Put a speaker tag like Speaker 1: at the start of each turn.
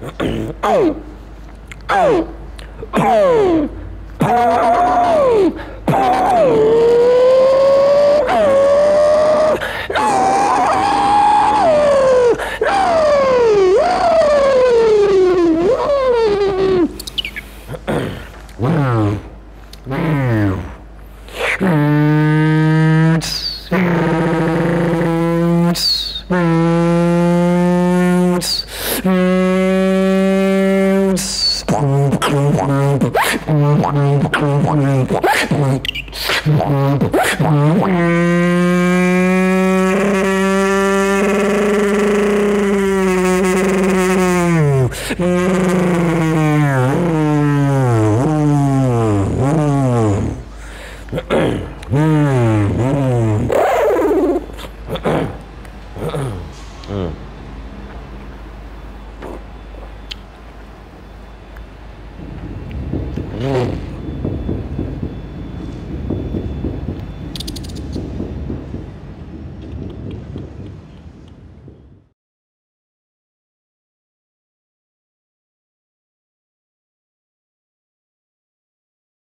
Speaker 1: oh, oh, oh, oh, oh.
Speaker 2: Wow. Wow.
Speaker 3: Mm.
Speaker 1: Mm.